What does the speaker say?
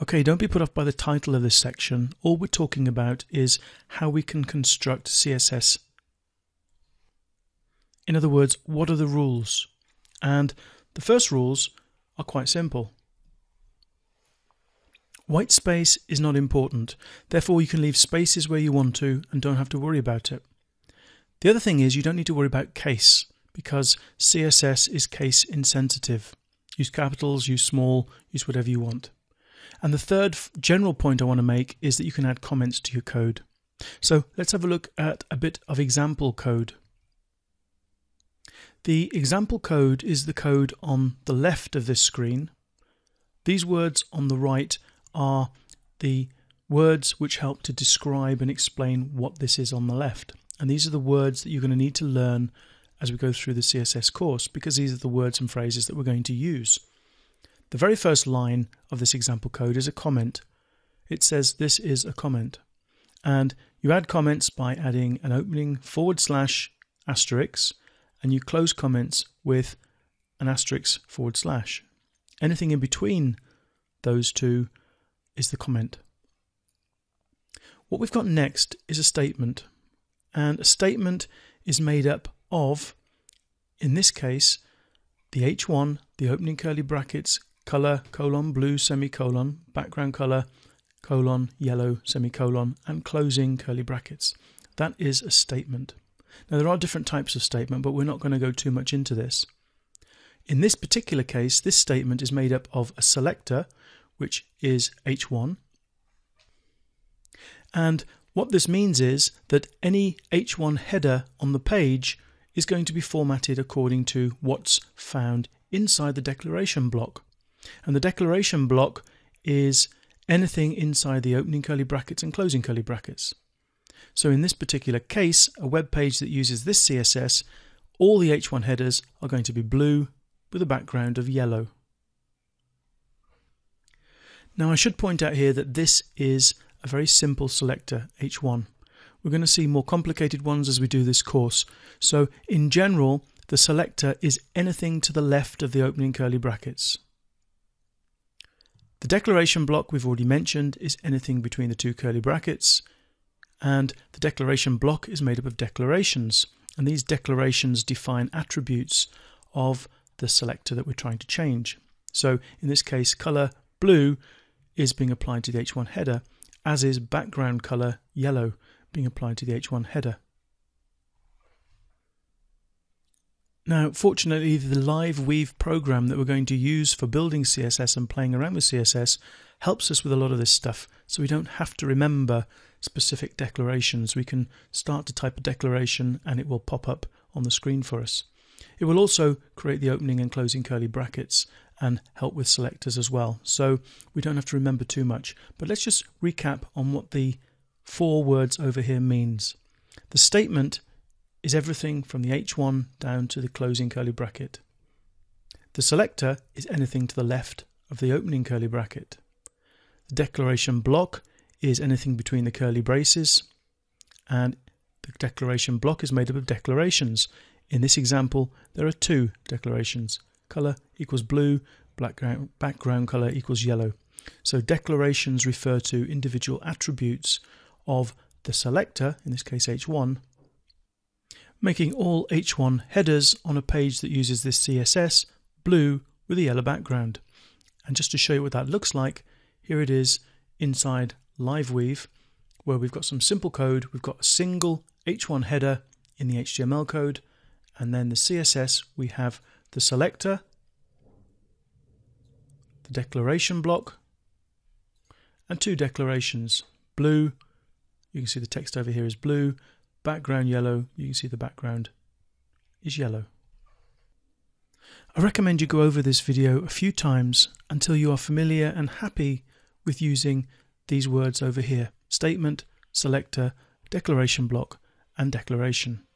Okay, don't be put off by the title of this section. All we're talking about is how we can construct CSS. In other words, what are the rules? And the first rules are quite simple. White space is not important, therefore you can leave spaces where you want to and don't have to worry about it. The other thing is you don't need to worry about case because CSS is case insensitive. Use capitals, use small, use whatever you want. And the third general point I want to make is that you can add comments to your code. So let's have a look at a bit of example code. The example code is the code on the left of this screen. These words on the right are the words which help to describe and explain what this is on the left. And these are the words that you're going to need to learn as we go through the CSS course because these are the words and phrases that we're going to use. The very first line of this example code is a comment. It says this is a comment. And you add comments by adding an opening forward slash asterisk and you close comments with an asterisk forward slash. Anything in between those two is the comment. What we've got next is a statement. And a statement is made up of, in this case, the H1, the opening curly brackets, color, colon, blue, semicolon, background color, colon, yellow, semicolon, and closing curly brackets. That is a statement. Now, there are different types of statement, but we're not going to go too much into this. In this particular case, this statement is made up of a selector, which is H1. And what this means is that any H1 header on the page is going to be formatted according to what's found inside the declaration block. And the declaration block is anything inside the opening curly brackets and closing curly brackets. So in this particular case, a web page that uses this CSS, all the H1 headers are going to be blue with a background of yellow. Now I should point out here that this is a very simple selector, H1. We're going to see more complicated ones as we do this course. So in general, the selector is anything to the left of the opening curly brackets. The declaration block we've already mentioned is anything between the two curly brackets and the declaration block is made up of declarations and these declarations define attributes of the selector that we're trying to change. So in this case color blue is being applied to the H1 header as is background color yellow being applied to the H1 header. Now, fortunately, the LiveWeave program that we're going to use for building CSS and playing around with CSS helps us with a lot of this stuff, so we don't have to remember specific declarations. We can start to type a declaration and it will pop up on the screen for us. It will also create the opening and closing curly brackets and help with selectors as well. So we don't have to remember too much. But let's just recap on what the four words over here means. The statement is everything from the H1 down to the closing curly bracket. The selector is anything to the left of the opening curly bracket. The declaration block is anything between the curly braces, and the declaration block is made up of declarations. In this example, there are two declarations. Color equals blue, background, background color equals yellow. So declarations refer to individual attributes of the selector, in this case H1, making all H1 headers on a page that uses this CSS blue with a yellow background. And just to show you what that looks like, here it is inside LiveWeave, where we've got some simple code. We've got a single H1 header in the HTML code, and then the CSS, we have the selector, the declaration block, and two declarations, blue, you can see the text over here is blue, background yellow, you can see the background is yellow. I recommend you go over this video a few times until you are familiar and happy with using these words over here statement, selector, declaration block, and declaration.